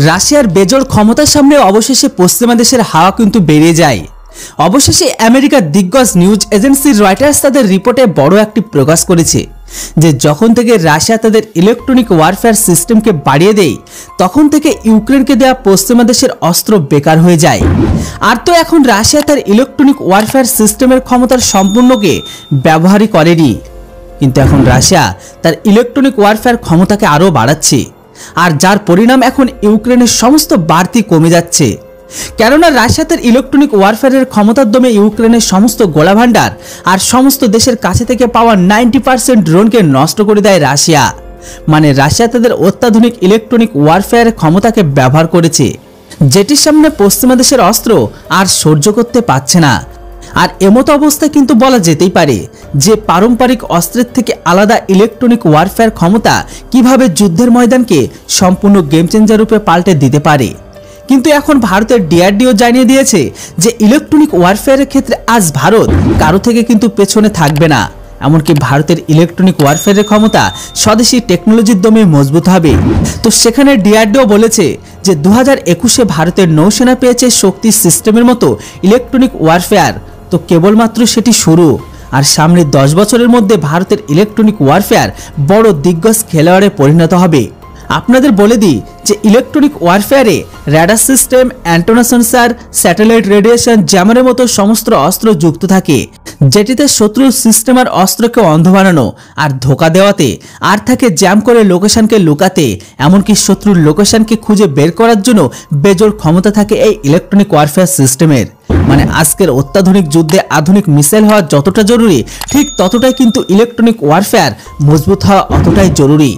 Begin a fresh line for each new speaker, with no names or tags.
রাশিয়ার বেজোড় ক্ষমতার সামনে অবশেষে পশ্চিমা দেশের হাওয়া কিন্তু বেড়ে যায়। অবশেষে আমেরিকার দিগ্গজ নিউজ এজেন্সি রয়টার্স তাদের রিপোর্টে বড় একটি প্রকাশ করেছে, যে যখন থেকে রাশিয়া তাদের ইলেকট্রনিক ওয়ারফেয়ার সিস্টেমকে বাড়িয়ে দেয়, তখন থেকে ইউক্রেনকে দেওয়া পশ্চিমা দেশের অস্ত্র বেকার হয়ে যায়। আর তো এখন রাশিয়া তার ইলেকট্রনিক ওয়ারফেয়ার সিস্টেমের ক্ষমতার সম্পূর্ণকে ব্যবহারই করেনি। কিন্তু এখন রাশিয়া তার ইলেকট্রনিক ওয়ারফেয়ার ক্ষমতাকে আরও বাড়াচ্ছে। আর যার পরিণাম এখন ইউক্রেনের সমস্ত বাড়তি কমে যাচ্ছে। কেননা রাশিয়া তার ইলেকট্রনিক ওয়ারফেয়ারের ক্ষমতার দমে ইউক্রেনের সমস্ত গোলাভান্ডার আর সমস্ত দেশের কাছে থেকে পাওয়া নাইনটি পার্সেন্ট ড্রোনকে নষ্ট করে দেয় রাশিয়া। মানে রাশিয়া তাদের অত্যাধুনিক ইলেকট্রনিক ওয়ারফেয়ারের ক্ষমতাকে ব্যবহার করেছে, যেটির সামনে পশ্চিমা দেশের অস্ত্র আর সহ্য করতে পারছে না। আর এমতো অবস্থায় কিন্তু বলা যেতেই পারে যে পারম্পরিক অস্ত্রের থেকে আলাদা ইলেকট্রনিক ওয়ারফেয়ার ক্ষমতা কীভাবে যুদ্ধের ময়দানকে সম্পূর্ণ গেম চেঞ্জার রূপে পাল্টে দিতে পারে। কিন্তু এখন ভারতের ডিআরডিও জানিয়ে দিয়েছে যে ইলেকট্রনিক ওয়ারফেয়ারের ক্ষেত্রে আজ ভারত কারও থেকে কিন্তু পেছনে থাকবে না। এমনকি ভারতের ইলেকট্রনিক ওয়ারফেয়ারের ক্ষমতা স্বদেশি টেকনোলজির দমে মজবুত হবে। তো সেখানে ডিআরডিও বলেছে যে দু হাজার একুশে ভারতের নৌসেনা পেয়েছে শক্তি সিস্টেমের মতো ইলেকট্রনিক ওয়ারফেয়ার তো কেবলমাত্র সেটি শুরু। আর সামনের দশ বছরের মধ্যে ভারতের ইলেকট্রনিক ওয়ারফেয়ার বড় দিগ্গজ খেলোয়াড়ে পরিণত হবে। আপনাদের বলে দিই যে electronic ওয়ারফেয়ারে radar system antenna sensor satellite radiation জ্যামারের মতো সমস্ত অস্ত্র যুক্ত থাকে। যেটিতে শত্রুর সিস্টেম আর অস্ত্রকে অন্ধ বানানো আর ধোকা দেওয়াতে আর থাকে জ্যাম করে লোকেশনকে লুকাতে, এমনকি শত্রুর লোকেশনকে খুঁজে বের করার জন্য বেজোর ক্ষমতা থাকে এই ইলেকট্রনিক ওয়ারফেয়ার সিস্টেমের মানে আজকের অত্যাধুনিক যুদ্ধে আধুনিক মিসাইল হওয়া যতটা জরুরি, ঠিক ততটাই কিন্তু ইলেকট্রনিক ওয়ারফেয়ার মজবুত হওয়া অতটাই জরুরি।